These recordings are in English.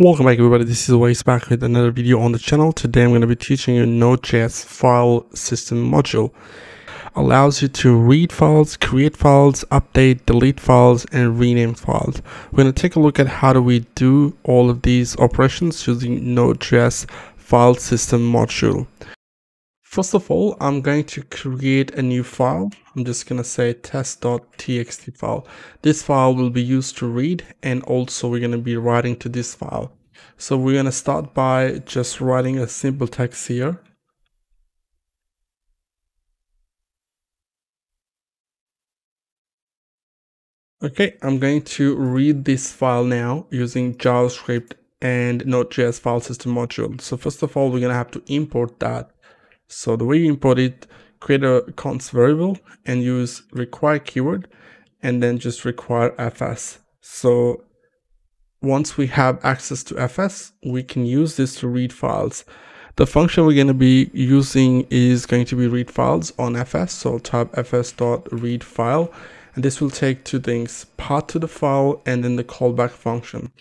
Welcome back everybody, this is Awais back with another video on the channel. Today I'm going to be teaching you Node.js file system module. Allows you to read files, create files, update, delete files, and rename files. We're going to take a look at how do we do all of these operations using Node.js file system module. First of all, I'm going to create a new file. I'm just going to say test.txt file. This file will be used to read and also we're going to be writing to this file. So we're going to start by just writing a simple text here. Okay, I'm going to read this file now using JavaScript and Node.js file system module. So first of all, we're going to have to import that so the way you import it, create a const variable and use require keyword and then just require fs. So once we have access to fs, we can use this to read files. The function we're going to be using is going to be read files on fs. So type fs.read file and this will take two things, path to the file and then the callback function.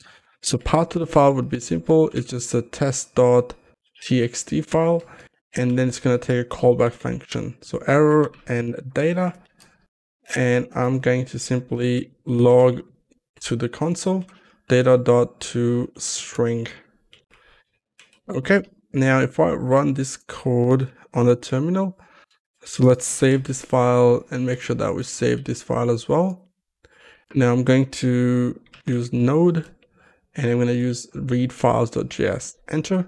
So path to the file would be simple. It's just a test.txt file and then it's going to take a callback function. So error and data. And I'm going to simply log to the console data dot to string. Okay, now if I run this code on the terminal, so let's save this file and make sure that we save this file as well. Now I'm going to use node and I'm going to use read files.js. Enter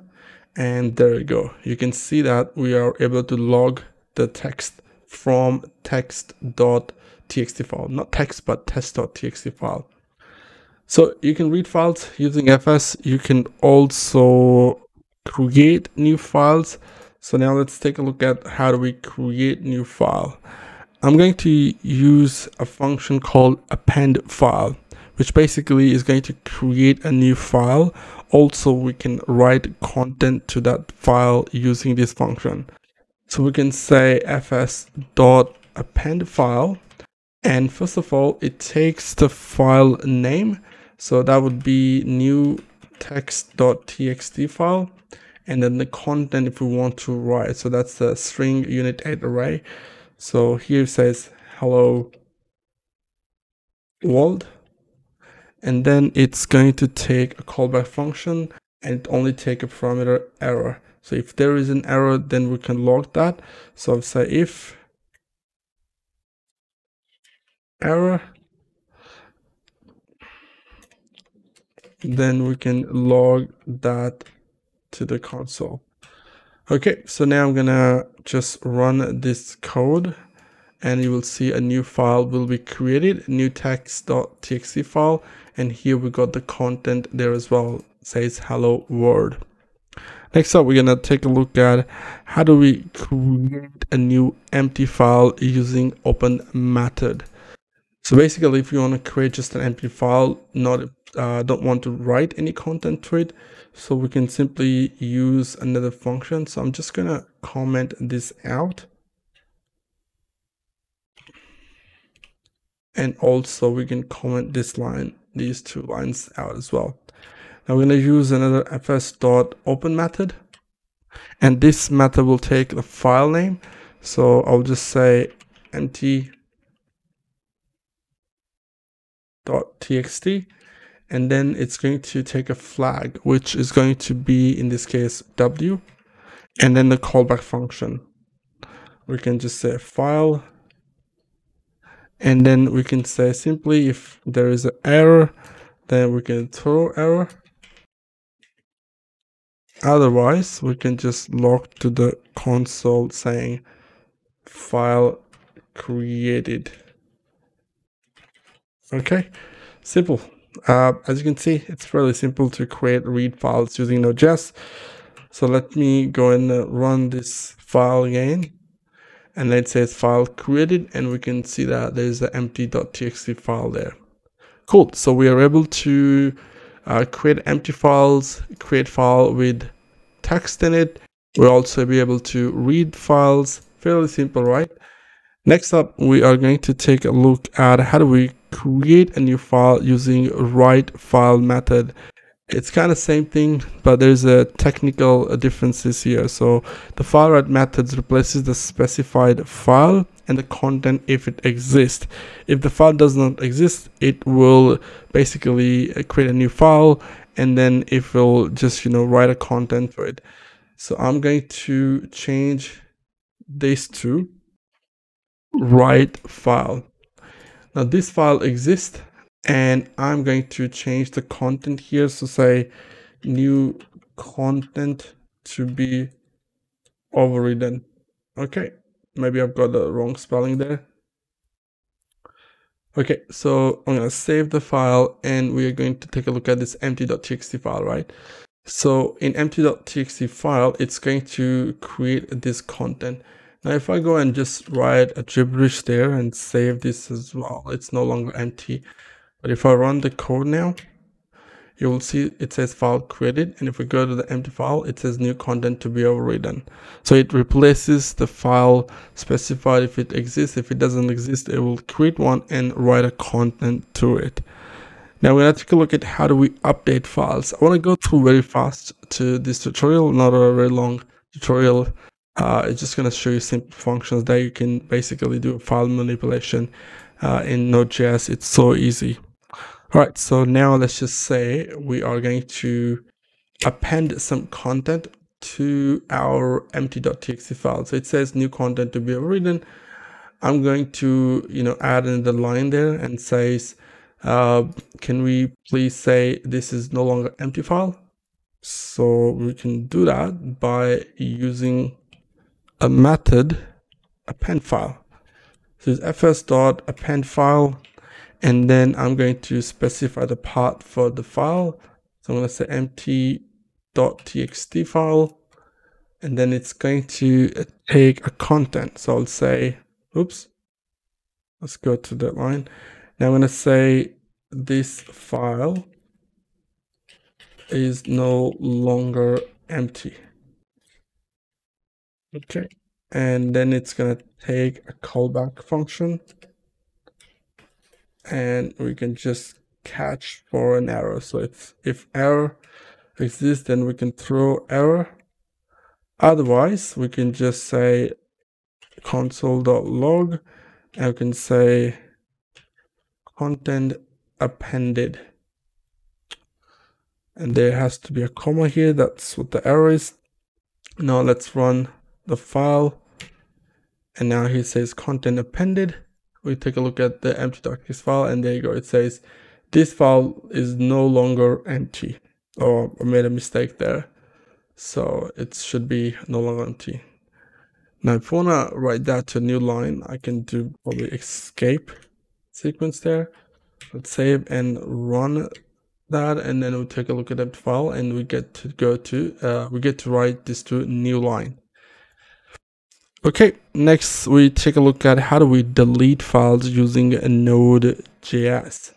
and there you go. You can see that we are able to log the text from text.txt file. Not text but test.txt file. So you can read files using fs you can also create new files. So now let's take a look at how do we create new file. I'm going to use a function called append file which basically is going to create a new file also we can write content to that file using this function. So we can say fs dot append file and first of all it takes the file name. So that would be new text.txt file and then the content if we want to write. So that's the string unit 8 array. So here it says hello world and then it's going to take a callback function and only take a parameter error. So if there is an error then we can log that. So I'll say if error then we can log that to the console. Okay so now I'm gonna just run this code and you will see a new file will be created new text.txt file and here we got the content there as well. It says hello world. Next up we're gonna take a look at how do we create a new empty file using open method. So basically if you want to create just an empty file not uh, don't want to write any content to it so we can simply use another function. So i'm just gonna comment this out and also we can comment this line these two lines out as well. Now we're going to use another fs dot open method. And this method will take the file name. So i'll just say empty dot txt and then it's going to take a flag which is going to be in this case w. And then the callback function. We can just say file and then we can say simply if there is an error then we can throw error. Otherwise we can just log to the console saying file created. Okay simple. Uh, as you can see it's fairly simple to create read files using node.js so let me go and run this file again and let's say it's file created and we can see that there's an empty.txt file there. Cool. So we are able to uh, create empty files create file with text in it. We'll also be able to read files. Fairly simple right? Next up we are going to take a look at how do we create a new file using write file method it's kind of same thing but there's a technical differences here. So the file write methods replaces the specified file and the content if it exists. If the file does not exist it will basically uh, create a new file and then it will just you know write a content for it. So i'm going to change this to write file. Now this file exists and I'm going to change the content here so say new content to be overridden. Okay maybe I've got the wrong spelling there. Okay so I'm gonna save the file and we are going to take a look at this empty.txt file right? So in empty.txt file it's going to create this content. Now if I go and just write a gibberish there and save this as well it's no longer empty but if I run the code now, you will see it says file created. And if we go to the empty file, it says new content to be overridden. So it replaces the file specified if it exists. If it doesn't exist, it will create one and write a content to it. Now we're gonna take a look at how do we update files. I want to go through very fast to this tutorial, not a very long tutorial. Uh, it's just gonna show you simple functions that you can basically do file manipulation uh, in Node.js. It's so easy. All right, so now let's just say we are going to append some content to our empty.txt file. So it says new content to be written. I'm going to, you know, add in the line there and says, uh, can we please say this is no longer empty file? So we can do that by using a method append file. So it's fs.append file and then I'm going to specify the path for the file. So I'm going to say empty.txt file, and then it's going to uh, take a content. So I'll say, oops, let's go to that line. Now I'm going to say this file is no longer empty. Okay. And then it's going to take a callback function and we can just catch for an error. So if, if error exists, then we can throw error. Otherwise, we can just say console.log and we can say content appended. And there has to be a comma here. That's what the error is. Now let's run the file. And now he says content appended we take a look at the empty.txt file and there you go. It says this file is no longer empty or I made a mistake there. So it should be no longer empty. Now if I want to write that to a new line, I can do probably escape sequence there. Let's save and run that and then we'll take a look at that file and we get to go to, uh, we get to write this to a new line. Okay, next we take a look at how do we delete files using a Node.js.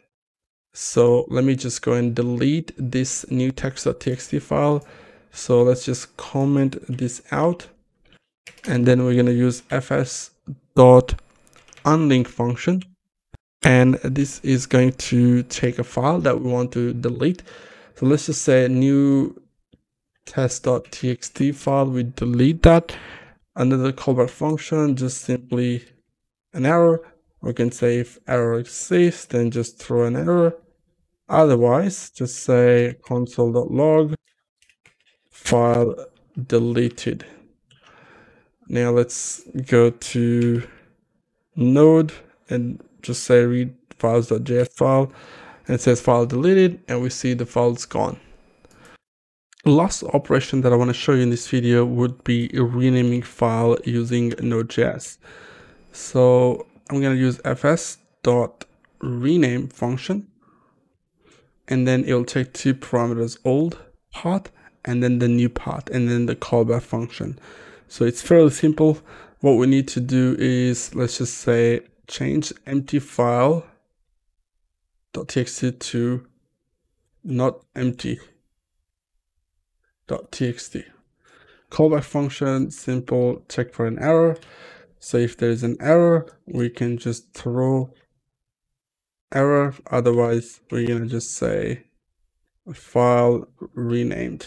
So let me just go and delete this new text.txt file. So let's just comment this out. And then we're going to use fs.unlink function. And this is going to take a file that we want to delete. So let's just say new test.txt file, we delete that under the callback function, just simply an error. We can say if error exists, then just throw an error. Otherwise, just say console.log file deleted. Now let's go to node and just say read files.js file and it says file deleted and we see the file's gone last operation that I want to show you in this video would be renaming file using Node.js. So I'm going to use fs.rename function and then it will take two parameters old path and then the new path and then the callback function. So it's fairly simple. What we need to do is let's just say change empty file .txt to not empty txt. Callback function, simple, check for an error. So if there's an error, we can just throw error. Otherwise, we're gonna just say file renamed.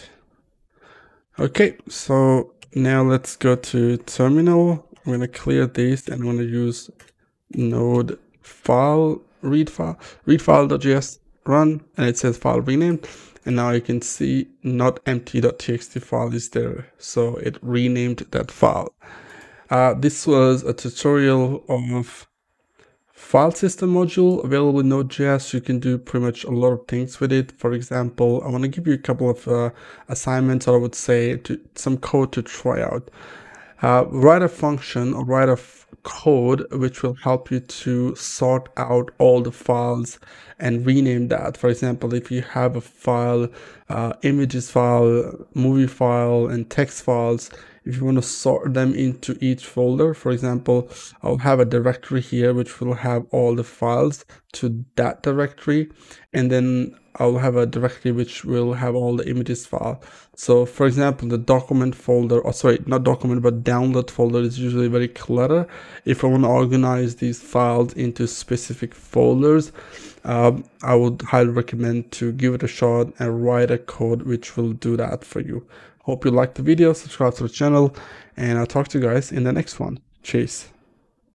Okay, so now let's go to terminal. I'm gonna clear this and I'm gonna use node file read file read file.js run and it says file renamed and now you can see not empty.txt file is there so it renamed that file uh, this was a tutorial of file system module available in Node.js. You can do pretty much a lot of things with it. For example, I want to give you a couple of uh, assignments, or I would say to, some code to try out. Uh, write a function or write a code which will help you to sort out all the files and rename that. For example, if you have a file, uh, images file, movie file, and text files, if you want to sort them into each folder, for example, I'll have a directory here which will have all the files to that directory and then I'll have a directory which will have all the images file. So for example, the document folder, or sorry, not document, but download folder is usually very clutter. If I want to organize these files into specific folders, um, I would highly recommend to give it a shot and write a code which will do that for you. Hope you liked the video, subscribe to the channel, and I'll talk to you guys in the next one. Cheers.